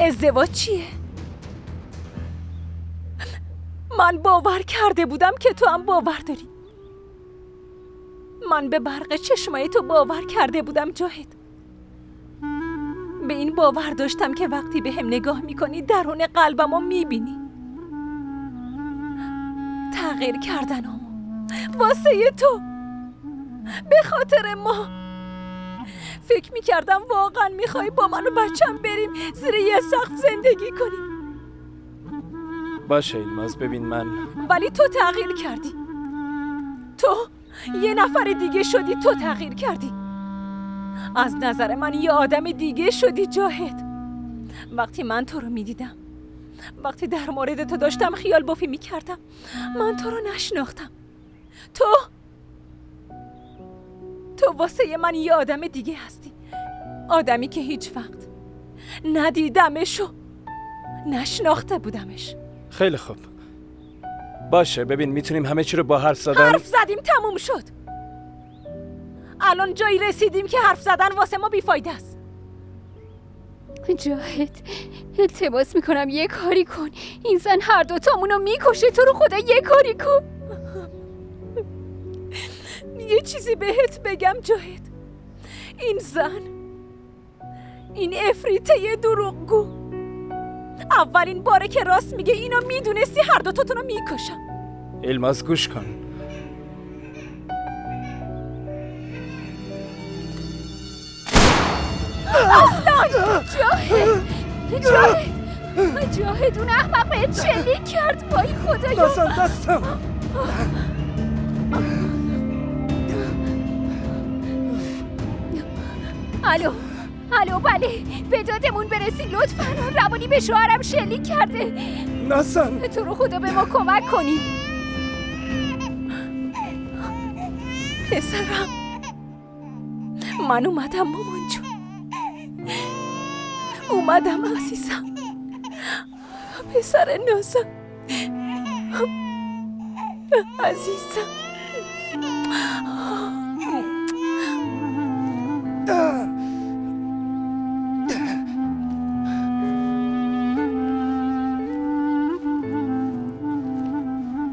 ازدواج چیه؟ من باور کرده بودم که تو هم باور داری. من به برق چشمای تو باور کرده بودم جاهد. به این باور داشتم که وقتی به هم نگاه می‌کنی درون قلبم رو می‌بینی. تغییر کردن هم. واسه تو. به خاطر ما. فکر می‌کردم واقعا می‌خوای با من و بچم بریم زیر یه سقف زندگی کنیم. باشه ایلماز ببین من. ولی تو تغییر کردی. تو یه نفر دیگه شدی تو تغییر کردی. از نظر من یه آدم دیگه شدی جاهد. وقتی من تو رو می‌دیدم وقتی در مورد تو داشتم خیال بافی می‌کردم من تو رو نشناختم. تو تو واسه من یه آدم دیگه هستی. آدمی که هیچ وقت ندیدمش و نشناخته بودمش. خیلی خوب. باشه ببین می‌تونیم همه چی رو با حرف زدن. حرف زدیم تموم شد. الان جایی رسیدیم که حرف زدن واسه ما بیفایده است. جاهد التماس می‌کنم یه کاری کن. این زن هر دوتامونو می‌کشه تو رو خدا یه کاری کن. یه چیزی بهت بگم جاهد. این زن این افریته دروغگو. اولین باره که راست میگه اینو می‌دونستی هر دوتاتون رو می‌کشم. ایلماز گوش کن. اصلا جاهد. جاهد. جاهد اون احمق بهت شلیک کرد وای خدایا دستم دستم. الو الو بله. به دادمون برسی لطفا. روانی به شوهرم شلیک کرده. نسن تو رو خدا به ما کمک کنی. پسرم. من اومدم مامان جون. اومدم عزیزم. پسر نازم عزیزم.